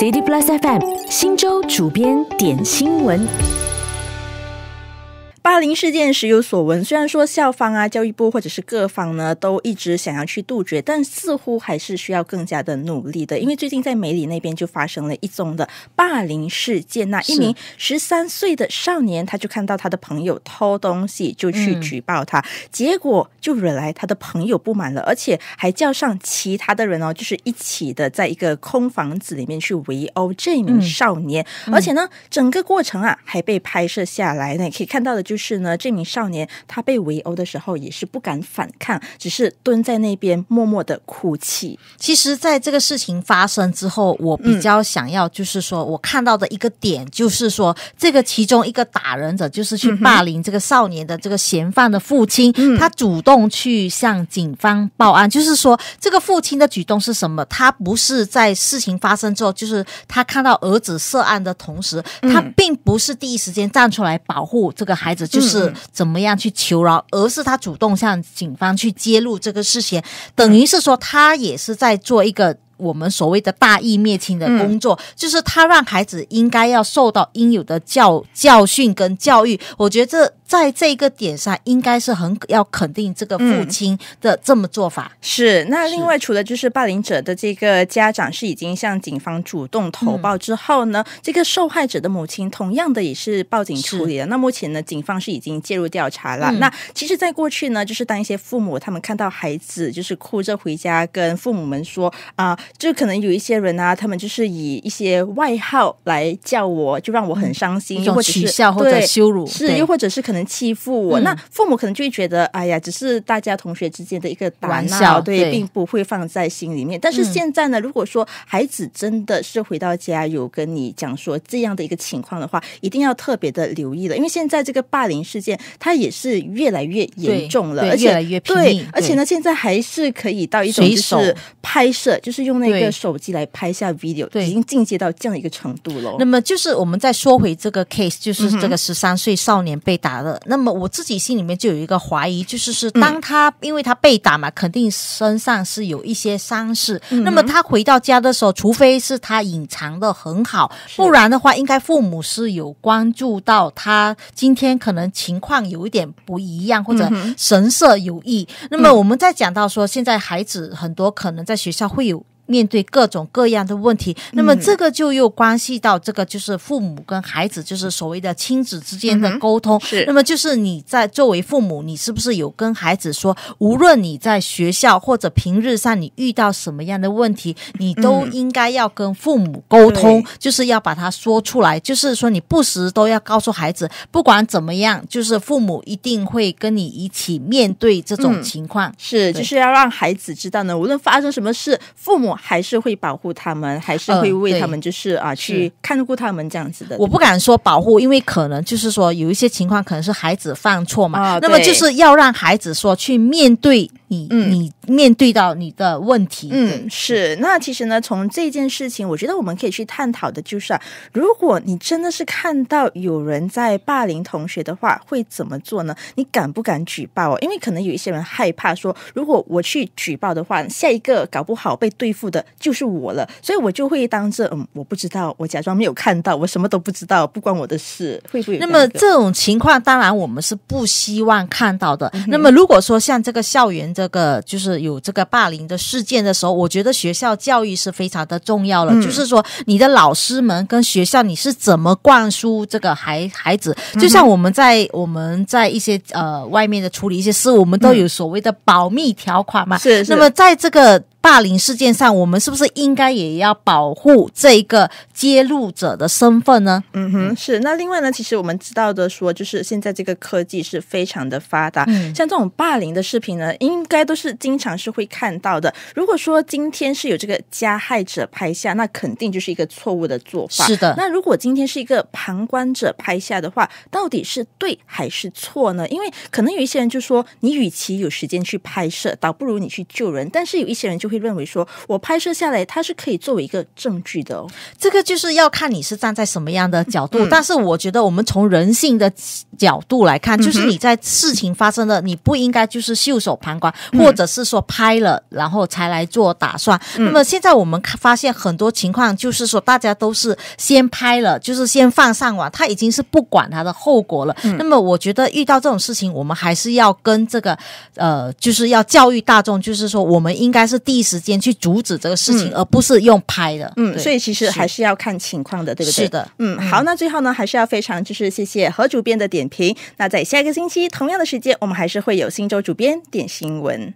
CD Plus FM 新州主编点新闻。霸凌事件时有所闻，虽然说校方啊、教育部或者是各方呢都一直想要去杜绝，但似乎还是需要更加的努力的。因为最近在梅里那边就发生了一宗的霸凌事件，那一名十三岁的少年，他就看到他的朋友偷东西，就去举报他，结果就惹来他的朋友不满了，而且还叫上其他的人哦，就是一起的在一个空房子里面去围殴这名少年，而且呢，整个过程啊还被拍摄下来，那可以看到的。就是呢，这名少年他被围殴的时候也是不敢反抗，只是蹲在那边默默的哭泣。其实，在这个事情发生之后，我比较想要就是说我看到的一个点，就是说这个其中一个打人者就是去霸凌这个少年的这个嫌犯的父亲，他主动去向警方报案。就是说，这个父亲的举动是什么？他不是在事情发生之后，就是他看到儿子涉案的同时，他并不是第一时间站出来保护这个孩子。就是怎么样去求饶，而是他主动向警方去揭露这个事情，等于是说他也是在做一个。我们所谓的大义灭亲的工作，就是他让孩子应该要受到应有的教教训跟教育。我觉得这在这个点上，应该是很要肯定这个父亲的这么做法。是那另外，除了就是霸凌者的这个家长是已经向警方主动投报之后呢，这个受害者的母亲同样的也是报警处理了。那目前呢，警方是已经介入调查了。那其实，在过去呢，就是当一些父母他们看到孩子就是哭着回家跟父母们说啊。就可能有一些人啊，他们就是以一些外号来叫我，就让我很伤心，又或者取笑或者羞辱，是又或者是可能欺负我。那父母可能就会觉得，哎呀，只是大家同学之间的一个玩笑，对，并不会放在心里面。但是现在呢，如果说孩子真的是回到家有跟你讲说这样的一个情况的话，一定要特别的留意了，因为现在这个霸凌事件它也是越来越严重了，而且越来越对，而且呢，现在还是可以到一种就是拍摄，就是用。那个手机来拍下 video，已经进阶到这样一个程度了。那么就是我们再说回这个 case，就是这个十三岁少年被打了。那么我自己心里面就有一个怀疑，就是是当他因为他被打嘛，肯定身上是有一些伤势。那么他回到家的时候，除非是他隐藏的很好，不然的话，应该父母是有关注到他今天可能情况有一点不一样，或者神色有异。那么我们再讲到说，现在孩子很多可能在学校会有。面对各种各样的问题，那么这个就又关系到这个，就是父母跟孩子，就是所谓的亲子之间的沟通。是，那么就是你在作为父母，你是不是有跟孩子说，无论你在学校或者平日上你遇到什么样的问题，你都应该要跟父母沟通，就是要把它说出来。就是说，你不时都要告诉孩子，不管怎么样，就是父母一定会跟你一起面对这种情况。是，就是要让孩子知道呢，无论发生什么事，父母。还是会保护他们，还是会为他们，就是啊，去看顾他们这样子的。我不敢说保护，因为可能就是说有一些情况可能是孩子犯错嘛，那么就是要让孩子说去面对。你你面对到你的问题，嗯，是。那其实呢，从这件事情，我觉得我们可以去探讨的就是啊，如果你真的是看到有人在霸凌同学的话，会怎么做呢？你敢不敢举报？因为可能有一些人害怕说，如果我去举报的话，下一个搞不好被对付的就是我了，所以我就会当着嗯，我不知道，我假装没有看到，我什么都不知道，不关我的事，会不会？那么这种情况，当然我们是不希望看到的。那么如果说像这个校园，这个就是有这个霸凌的事件的时候，我觉得学校教育是非常的重要了。就是说，你的老师们跟学校，你是怎么灌输这个孩孩子？就像我们在我们在一些呃外面的处理一些事，我们都有所谓的保密条款嘛。是。那么在这个。霸凌事件上，我们是不是应该也要保护这一个揭露者的身份呢？嗯哼，是。那另外呢，其实我们知道的说，就是现在这个科技是非常的发达，像这种霸凌的视频呢，应该都是经常是会看到的。如果说今天是有这个加害者拍下，那肯定就是一个错误的做法。是的。那如果今天是一个旁观者拍下的话，到底是对还是错呢？因为可能有一些人就说，你与其有时间去拍摄，倒不如你去救人。但是有一些人就会认为说，我拍摄下来它是可以作为一个证据的哦。这个就是要看你是站在什么样的角度，嗯但是我觉得我们从人性的角度来看，就是你在事情发生了，你不应该就是袖手旁观，嗯或者是说拍了然后才来做打算。那么现在我们看发现很多情况，就是说大家都是先拍了，就是先放上网，他已经是不管他的后果了。那么我觉得遇到这种事情，我们还是要跟这个呃，就是要教育大众，就是说我们应该是第一时间去阻止这个事情，而不是用拍的。嗯，所以其实还是要看情况的，对不对？是的嗯，好，那最后呢，还是要非常就是谢谢何主编的点评。那在下一个星期同样的时间，我们还是会有新周主编点新闻。